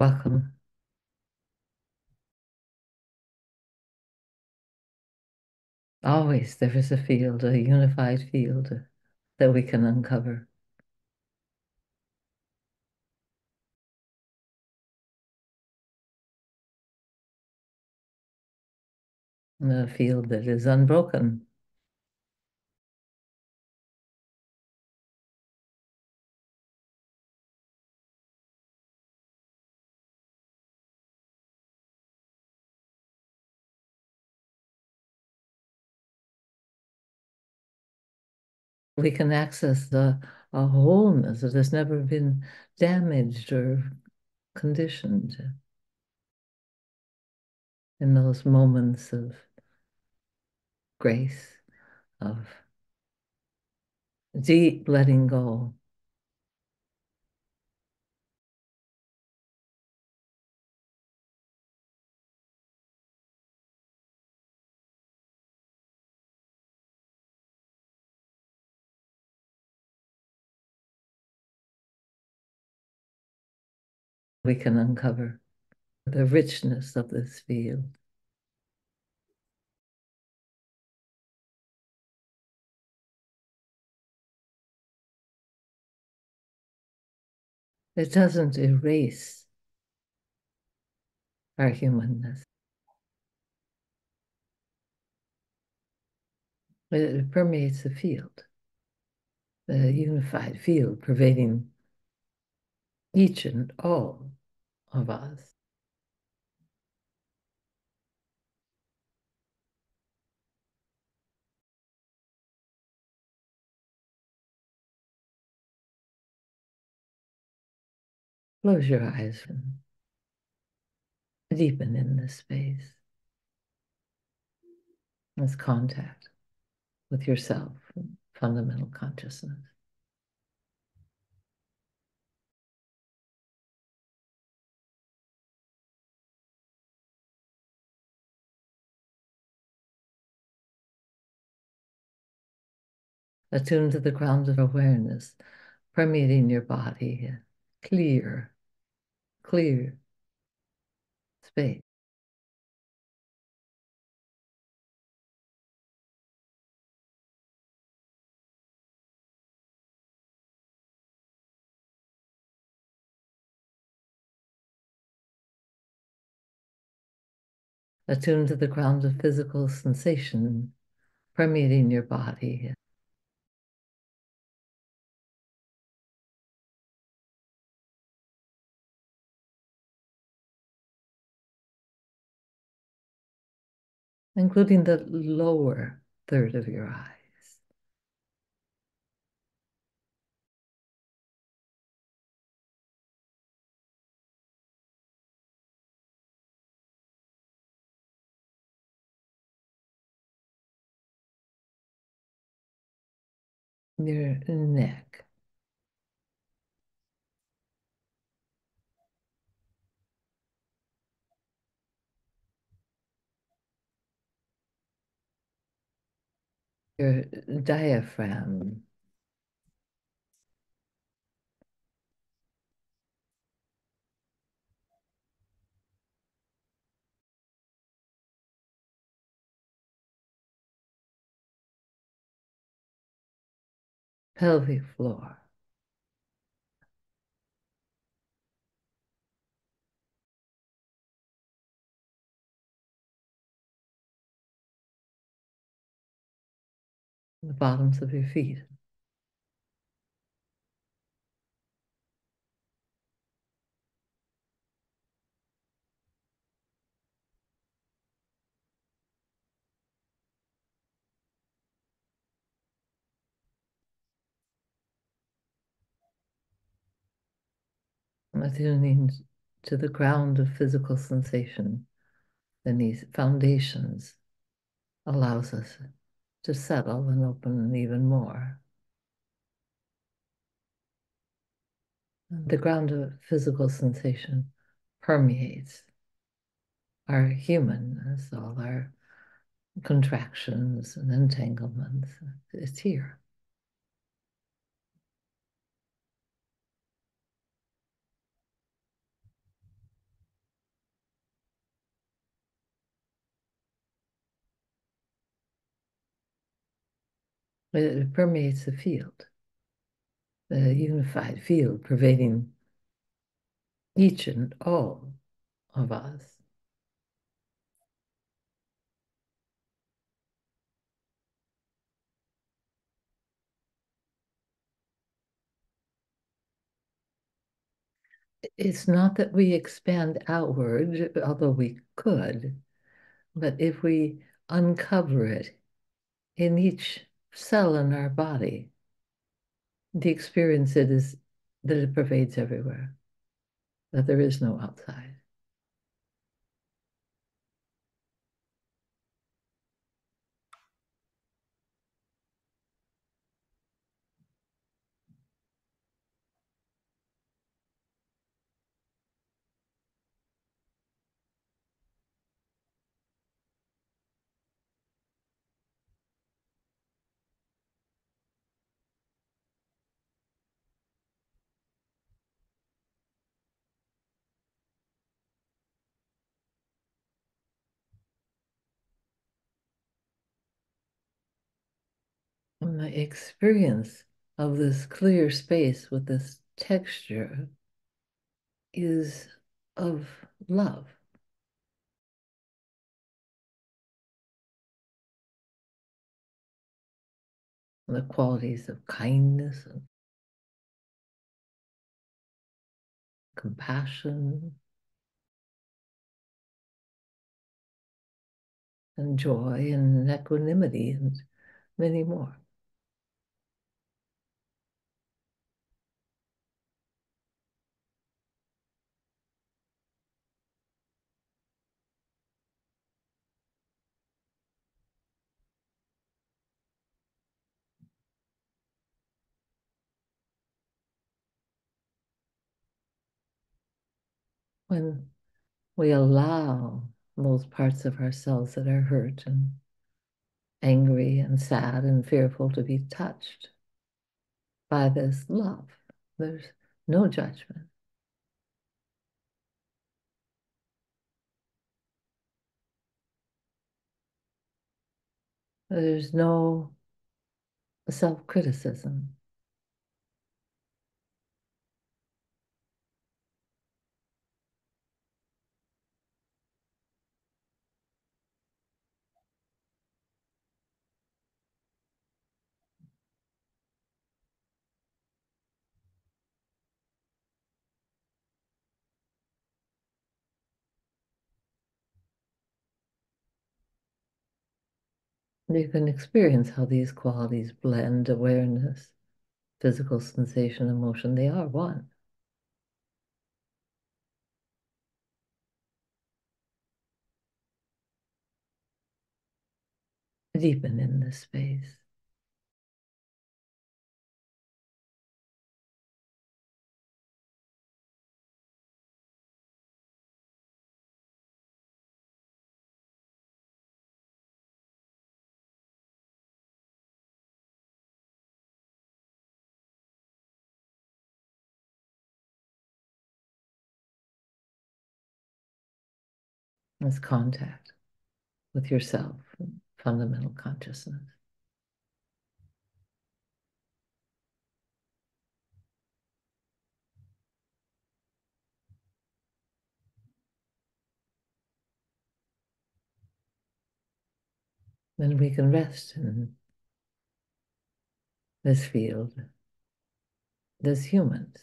Welcome. Always there is a field, a unified field that we can uncover. A field that is unbroken. We can access the wholeness that has never been damaged or conditioned in those moments of grace, of deep letting go. We can uncover the richness of this field. It doesn't erase our humanness. It permeates the field, the unified field pervading each and all of us. Close your eyes and deepen in this space. This contact with yourself, fundamental consciousness. Attune to the ground of awareness permeating your body, clear, clear space. Attune to the ground of physical sensation permeating your body. Including the lower third of your eyes. Your neck. Your diaphragm. pelvic floor. The bottoms of your feet. attuning to the ground of physical sensation, then these foundations allows us to settle and open even more. The ground of physical sensation permeates our humanness, all our contractions and entanglements. It's here. It permeates the field, the unified field pervading each and all of us. It's not that we expand outward, although we could, but if we uncover it in each cell in our body, the experience it is that it pervades everywhere, that there is no outside. The experience of this clear space with this texture is of love. The qualities of kindness and compassion and joy and equanimity and many more. When we allow those parts of ourselves that are hurt and angry and sad and fearful to be touched by this love. There's no judgment. There's no self criticism. You can experience how these qualities blend awareness, physical sensation, emotion. They are one. Deepen in this space. This contact with yourself, fundamental consciousness. Then we can rest in this field, as humans.